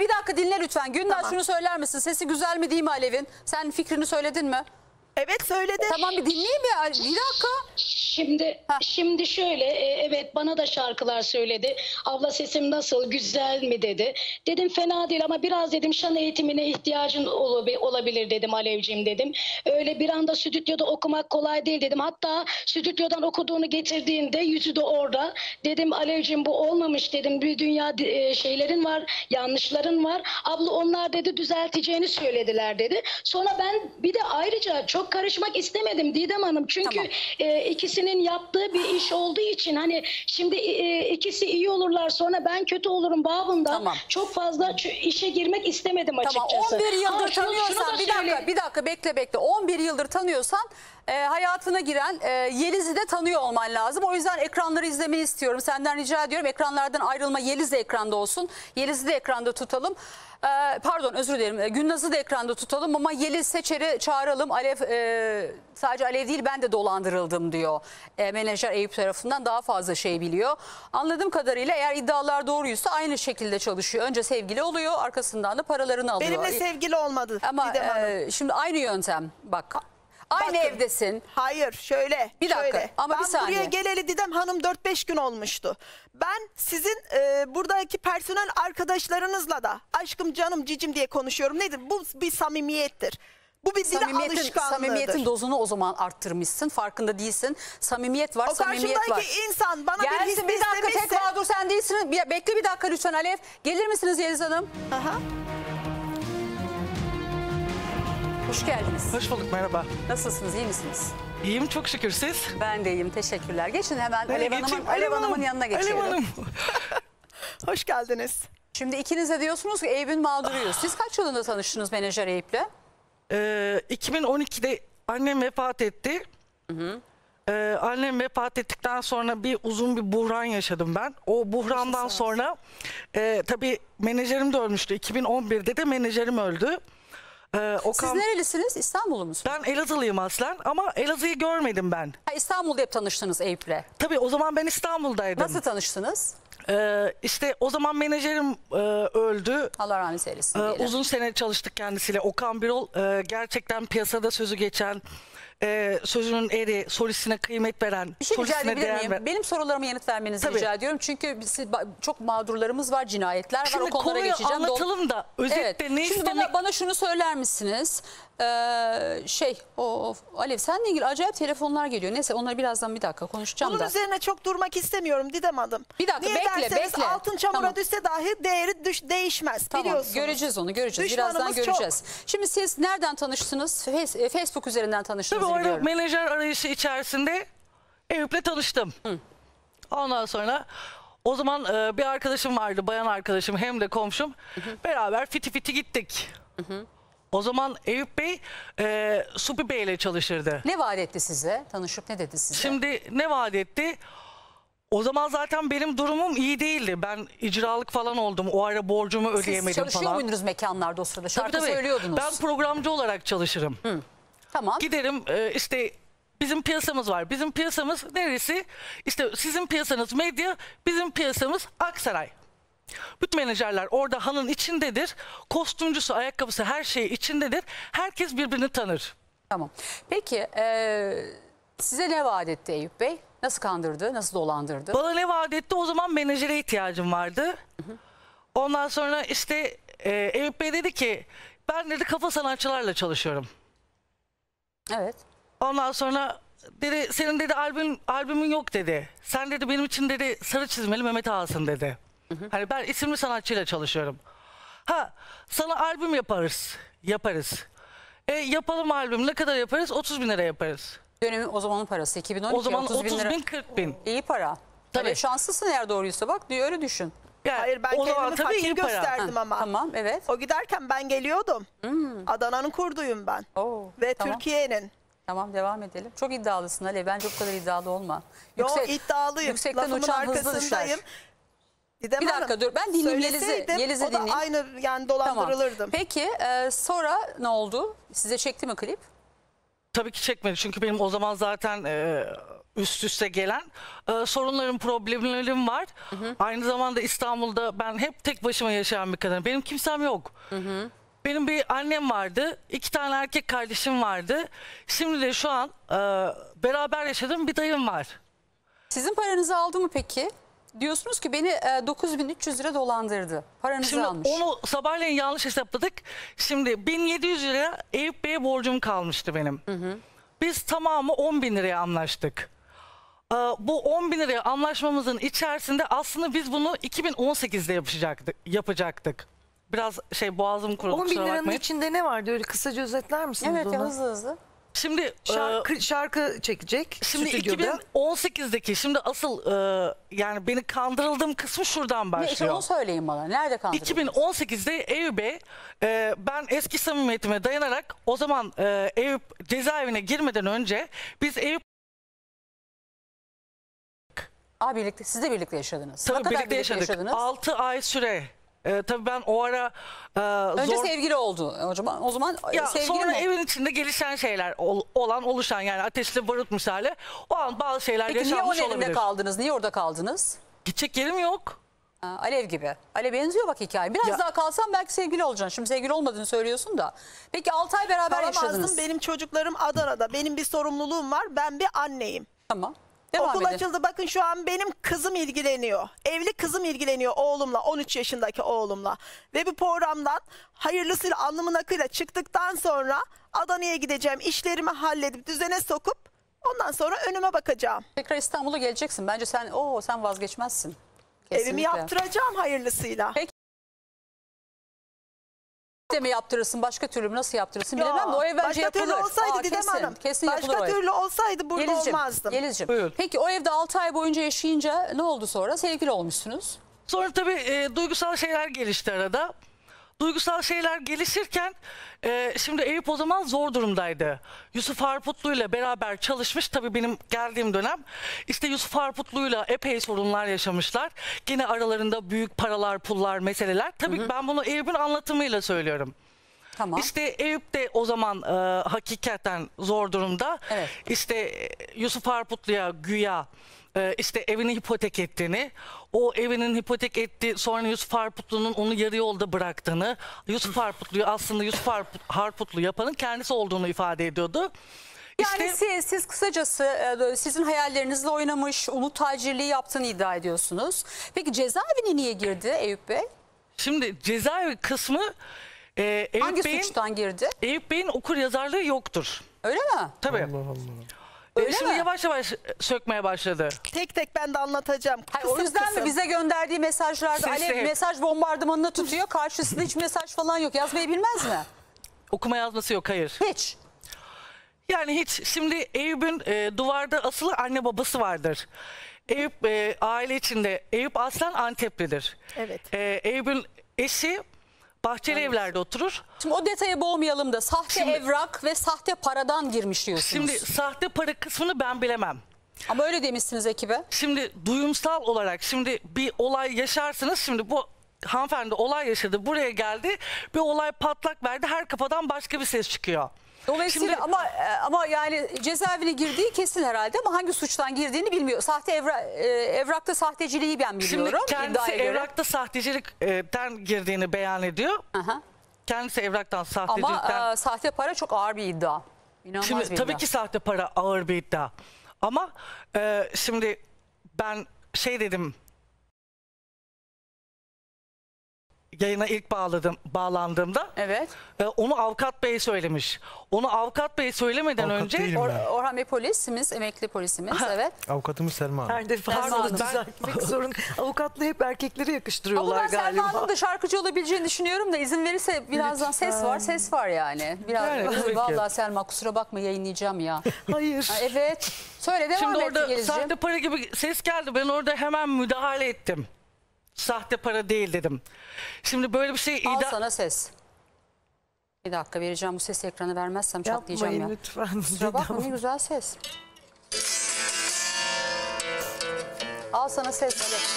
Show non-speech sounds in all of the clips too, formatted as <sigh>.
Bir dakika dinle lütfen. Gündüz Tamam. şunu söyler misin? Sesi güzel mi değil mi Alev'in? Sen fikrini söyledin mi? Evet söyledi. Tamam bir dinleyeyim bir. Bir dakika. Şimdi Ha. şimdi şöyle e, evet bana da şarkılar söyledi. Abla sesim nasıl güzel mi dedi. Dedim fena değil ama biraz dedim şan eğitimine ihtiyacın olabi- olabilir dedim Alevciğim dedim. Öyle bir anda stüdyoda okumak kolay değil dedim. Hatta stüdyodan okuduğunu getirdiğinde yüzü de orada. Dedim Alevciğim bu olmamış dedim. Bir dünya e, şeylerin var, yanlışların var. Abla onlar dedi düzelteceğini söylediler dedi. Sonra ben bir de ayrıca çok karışmak istemedim Didem Hanım. Çünkü Tamam. e, ikisinin yaptığı bir iş olduğu için hani şimdi e, ikisi iyi olurlar sonra ben kötü olurum babında Tamam. çok fazla işe girmek istemedim Tamam açıkçası. 11 yıldır şunu- şunu tanıyorsan da bir dakika söyleyeyim. bir dakika bekle bekle 11 yıldır tanıyorsan e, hayatına giren e, Yeliz'i de tanıyor olman lazım. O yüzden ekranları izlemeni istiyorum. Senden rica ediyorum ekranlardan ayrılma Yeliz de ekranda olsun. Yeliz'i de ekranda tutalım. E, pardon özür dilerim e, Günnaz'ı da ekranda tutalım ama Yeliz Seçer'i çağıralım. Alev e, sadece Alev değil ben de dolandırıldım diyor. E, menajer Eyüp tarafından daha fazla şey biliyor. Anladığım kadarıyla eğer iddialar doğruysa aynı şekilde çalışıyor. Önce sevgili oluyor arkasından da paralarını alıyor. Benimle sevgili olmadı Ama e, şimdi aynı yöntem bak. Aynı Bakın. evdesin. Hayır şöyle. Bir dakika, şöyle. ama bir ben saniye. buraya geleli Didem Hanım 4-5 gün olmuştu. Ben sizin e, buradaki personel arkadaşlarınızla da aşkım canım cicim diye konuşuyorum. Nedir? Bu bir samimiyettir. Bu bir Samimiyetin, alışkanlığıdır. samimiyetin dozunu o zaman arttırmışsın. Farkında değilsin. Samimiyet var, o samimiyet var. karşımdaki insan bana bir his Gelsin bir dakika tek beslemişse... mağdur sen değilsin. Bir, bekle bir dakika lütfen Alev. Gelir misiniz Yeliz Hanım? Aha. Hoş geldiniz. Hoş bulduk merhaba. Nasılsınız iyi misiniz? İyiyim çok şükür siz. Ben de iyiyim teşekkürler. Geçin hemen Alev Hanım'ın. Alev Hanım'ın Hanım, yanına Alev geçelim. Hanım. <laughs> Hoş geldiniz. Şimdi ikiniz de diyorsunuz ki Eyüp'ün mağduruyuz. Siz kaç yılında tanıştınız menajer Eyüp'le? Ee, 2012'de annem vefat etti. Ee, annem vefat ettikten sonra bir uzun bir buhran yaşadım ben. O buhrandan sonra e, tabii menajerim de ölmüştü. 2011'de de menajerim öldü. Ee, Siz Okan, nerelisiniz? İstanbullu musunuz? ben Elazığlıyım aslen ama Elazığ'ı görmedim ben. Ha, İstanbul'da hep tanıştınız Eyüp'le. Tabii o zaman ben İstanbul'daydım. Nasıl tanıştınız? Ee, işte o zaman menajerim e, öldü. Allah rahmet eylesin. Ee, diyelim. uzun sene çalıştık kendisiyle. Okan Birol e, gerçekten piyasada sözü geçen, e, sözünün eri, solistine kıymet veren, Bir şey rica solistine edebilir değer miyim? veren. Benim sorularıma yanıt vermenizi Tabii. rica ediyorum. Çünkü biz, çok mağdurlarımız var, cinayetler var. Şimdi o konulara konuyu geçeceğim. Dol- anlatalım da özetle Evet. ne Şimdi istemek... bana, bana şunu söyler misiniz? Ee, şey, o, Alev seninle ilgili acayip telefonlar geliyor. Neyse onları birazdan bir dakika konuşacağım Bunun da. üzerine çok durmak istemiyorum Didem Hanım. Bir dakika, Niye bekle, derseniz bekle. altın çamura Tamam. düşse dahi değeri düş, değişmez Tamam biliyorsunuz. göreceğiz onu göreceğiz. Düşmanımız Birazdan çok. göreceğiz. Şimdi siz nereden tanıştınız? E, Facebook üzerinden tanıştınız Tabii o ara biliyorum. menajer arayışı içerisinde Eyüp'le tanıştım. Ondan sonra o zaman e, bir arkadaşım vardı, bayan arkadaşım hem de komşum. Beraber fiti fiti gittik. O zaman Eyüp Bey e, Supi Bey ile çalışırdı. Ne vaat etti size? Tanışıp ne dedi size? Şimdi ne vaat etti? O zaman zaten benim durumum iyi değildi. Ben icralık falan oldum. O ara borcumu Siz ödeyemedim çalışıyor falan. muydunuz mekanlarda o sırada? Tabii, Şarkı tabii. söylüyordunuz. Ben programcı olarak çalışırım. Tamam. Giderim e, işte bizim piyasamız var. Bizim piyasamız neresi? İşte sizin piyasanız medya, bizim piyasamız Aksaray. Bütün menajerler orada hanın içindedir. Kostümcüsü, ayakkabısı her şey içindedir. Herkes birbirini tanır. Tamam. Peki e, size ne vaat etti Eyüp Bey? Nasıl kandırdı? Nasıl dolandırdı? Bana ne vaat etti? O zaman menajere ihtiyacım vardı. Ondan sonra işte e, Eyüp Bey dedi ki ben dedi kafa sanatçılarla çalışıyorum. Evet. Ondan sonra dedi senin dedi albüm albümün yok dedi. Sen dedi benim için dedi sarı çizmeli Mehmet Ağasın dedi. Hani ben isimli sanatçıyla çalışıyorum. Ha sana albüm yaparız. Yaparız. E yapalım albüm ne kadar yaparız? 30 bin lira yaparız. Dönemin o zamanın parası 2012 O zaman 30 bin 30 lira. bin 40 bin. İyi para. Tabii. Tabii. şanslısın eğer doğruysa bak diyor öyle düşün. Yani Hayır ben o zaman kendimi tabii fakir iyi para. gösterdim Ha, ama. Tamam evet. O giderken ben geliyordum. Adana'nın kurduyum ben. Oo, Ve tamam. Türkiye'nin. Tamam devam edelim. Çok iddialısın Ali. Bence bu kadar iddialı olma. Yo Yüksek- iddialıyım. Yüksekten Lafımın uçan hızlı arkasındayım. düşer. Bir dakika Hanım, dur, ben dinleyeyim Yeliz'i. söyleseydim Yeliz'i o da dinleyeyim. aynı yani Tamam. dolandırılırdım. Peki e, sonra ne oldu? Size çekti mi klip? Tabii ki çekmedi çünkü benim o zaman zaten e, üst üste gelen e, sorunlarım, problemlerim var. Aynı zamanda İstanbul'da ben hep tek başıma yaşayan bir kadınım. Benim kimsem yok. Benim bir annem vardı, iki tane erkek kardeşim vardı. Şimdi de şu an e, beraber yaşadığım bir dayım var. Sizin paranızı aldı mı peki? Diyorsunuz ki beni e, 9300 lira dolandırdı. Paranızı Şimdi almış. onu sabahleyin yanlış hesapladık. Şimdi 1700 lira Eyüp Bey'e borcum kalmıştı benim. Biz tamamı 10 bin liraya anlaştık. Ee, bu 10 bin liraya anlaşmamızın içerisinde aslında biz bunu 2018'de yapacaktık. yapacaktık. Biraz şey boğazım kurudu 10 bin kusura liranın bakmayın. içinde ne vardı? Öyle kısaca özetler misiniz evet ya onu? hızlı hızlı. Şimdi e, Şarkı, şarkı çekecek Şimdi stüdyoda. 2018'deki şimdi asıl e, yani beni kandırıldığım kısmı şuradan Ne, başlıyor. işte onu söyleyin bana. Nerede kandırdınız? 2018'de Eyüp Bey, e, ben eski samimiyetime dayanarak o zaman e, Eyüp cezaevine girmeden önce biz Eyüp Aa, birlikte, siz de birlikte yaşadınız. tabii ne kadar birlikte yaşadık. yaşadınız? 6 ay süre. E, tabii ben o ara e, Önce zor... sevgili oldu. O zaman, o zaman Ya sevgili sonra mi? evin içinde gelişen şeyler ol- olan oluşan yani ateşli barut misali o an bazı şeyler Peki niye yaşanmış onun evinde olabilir. kaldınız? Niye orada kaldınız? Gidecek yerim yok. Ha, Alev gibi. Alev benziyor bak hikaye. Biraz Ya- daha kalsan belki sevgili olacaksın. Şimdi sevgili olmadığını söylüyorsun da. Peki 6 ay beraber yaşadınız. Kalamazdım. Benim çocuklarım Adana'da. Benim bir sorumluluğum var. Ben bir anneyim. Tamam. Devam Okul edin. açıldı. Bakın şu an benim kızım ilgileniyor. Evli kızım ilgileniyor oğlumla. 13 yaşındaki oğlumla. Ve bir programdan hayırlısıyla alnımın akıyla çıktıktan sonra Adana'ya gideceğim. İşlerimi halledip düzene sokup ondan sonra önüme bakacağım. Tekrar İstanbul'a geleceksin. Bence sen o sen vazgeçmezsin. Evimi Kesinlikle. yaptıracağım hayırlısıyla. Peki. De mi yaptırırsın? Başka türlü mü? Nasıl yaptırırsın? Ya, Bilemem de o ev bence başka yapılır. türlü olsaydı Aa, Didem kesin, Hanım. Kesin yapılır başka ev. türlü olsaydı burada Yelizciğim, olmazdım. Yelizciğim. Buyurun. Peki o evde 6 ay boyunca yaşayınca ne oldu sonra? Sevgili olmuşsunuz. Sonra tabii e, duygusal şeyler gelişti arada. Duygusal şeyler gelişirken e, şimdi Eyüp o zaman zor durumdaydı. Yusuf Harputlu ile beraber çalışmış. Tabii benim geldiğim dönem işte Yusuf Harputlu'yla epey sorunlar yaşamışlar. Gene aralarında büyük paralar, pullar, meseleler. Tabii ben bunu Eyüp'ün anlatımıyla söylüyorum. Tamam. İşte Eyüp de o zaman e, hakikaten zor durumda. Evet. İşte e, Yusuf Harputlu'ya güya e, işte evini hipotek ettiğini, o evinin hipotek etti sonra Yusuf Harputlu'nun onu yarı yolda bıraktığını, Yusuf Harputlu'yu aslında Yusuf Harput- Harputlu yapanın kendisi olduğunu ifade ediyordu. Yani İşte siz, siz kısacası e, sizin hayallerinizle oynamış, umut tacirliği yaptığını iddia ediyorsunuz. Peki cezaevine niye girdi Eyüp Bey? şimdi cezaevi kısmı e, Eyüp Hangi Bey'in suçtan girdi? Eyüp Bey'in okur yazarlığı yoktur. Öyle mi? Tabii. E, Öyle şimdi mi? yavaş yavaş sökmeye başladı. Tek tek ben de anlatacağım. Hayır, Kısım o yüzden kısım. mi bize gönderdiği mesajlarda Sesli Alev hep. mesaj bombardımanını tutuyor. Karşısında hiç mesaj falan yok. Yazmayı bilmez mi? Okuma yazması yok hayır. Hiç. Yani hiç şimdi Eyüp'ün e, duvarda asılı anne babası vardır. Eyüp e, aile içinde Eyüp aslen Anteplidir. Evet. E, Eyüp'ün eşi bahçeli evlerde oturur. Şimdi o detaya boğmayalım da sahte Şimdi- evrak ve sahte paradan girmiş diyorsunuz. Şimdi sahte para kısmını ben bilemem. Ama öyle demişsiniz ekibe. Şimdi duyumsal olarak şimdi bir olay yaşarsınız. Şimdi bu hanımefendi olay yaşadı buraya geldi. Bir olay patlak verdi her kafadan başka bir ses çıkıyor. Dolayısıyla Şimdi- ama e, ama yani cezaevine girdiği kesin herhalde ama hangi suçtan girdiğini bilmiyor. Sahte evra, e, evrakta sahteciliği ben Şimdi biliyorum. kendisi iddiaya göre. evrakta sahtecilikten girdiğini beyan ediyor. Aha. Kendisi evraktan Ama sahtecilikten e, sahte para çok ağır bir iddia. İnanılmaz Şimdi bir tabii iddia. ki sahte para ağır bir iddia. Ama e, şimdi ben şey dedim yayına ilk bağladım bağlandığımda Evet. e, onu avukat bey söylemiş. Onu avukat bey söylemeden Avukat önce değilim Or- ben. Orhan Bey polisimiz, emekli polisimiz. Evet. Avukatımız Selma Hanım. Her defa Hanım. düzeltmek sorun. <laughs> Avukatlığı hep erkeklere Ama yakıştırıyorlar ben Selma galiba. Hanım'ın da şarkıcı olabileceğini düşünüyorum da izin verirse birazdan ses var. Ses var yani. Biraz Yani, tabii ki. Vallahi Selma kusura bakma yayınlayacağım ya. <laughs> Hayır. Ha, evet. Söyle devam şimdi et orada Yelizciğim. sahte para gibi ses geldi. Ben orada hemen müdahale ettim. Sahte para değil dedim. Şimdi böyle bir şey Al iddia sana ses. Bir dakika vereceğim bu sesi ekrana vermezsem çatlayacağım Yapmayın ya. lütfen. <laughs> Kusura bakma ne güzel ses. Al sana ses. Evet.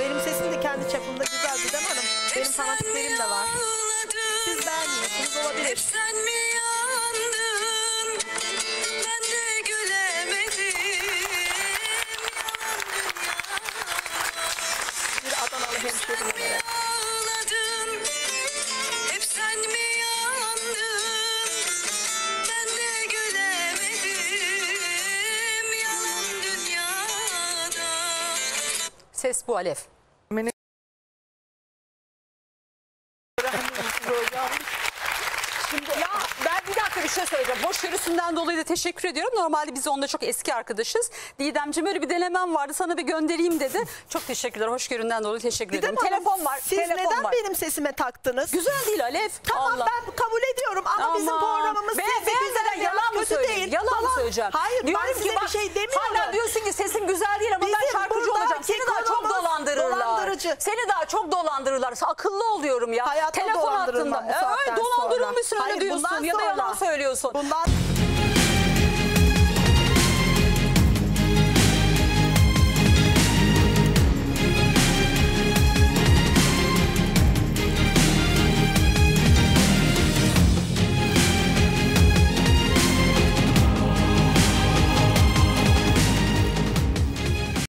Benim sesim de kendi çapımda güzel Didem Hanım. Benim fanatiklerim de var. Siz beğenmiyorsunuz olabilir. Sen mi Ses bu Ya ben bir dakika bir şey söyleyeceğim. Boş yürüsünden dolayı da teşekkür ediyorum. Normalde biz onunla çok eski arkadaşız. Didemciğim böyle bir denemem vardı sana bir göndereyim dedi. Çok teşekkürler. Hoşgöründen dolayı teşekkür ederim. Hanım, Telefon var. Siz telefon neden var. benim sesime taktınız? Güzel değil Alev. Tamam Allah. ben kabul ediyorum ama bizim Aman. programımız Be- sesi beğenmeden güzel yalan mı kötü söyleyeyim? değil. Yalan mı falan. söyleyeceğim? Hayır Diyorum ben ki size bak, bir şey demiyorum. Hala diyorsun ki sesin güzel değil ama ben Bizim şarkıcı buradaki olacağım. Seni daha çok dolandırırlar. dolandırıcı. Seni daha çok dolandırırlar. Akıllı oluyorum ya. Hayatta Telefon hattında. Evet, dolandırılmışsın öyle diyorsun ya da yalan söylüyorsun. Bundan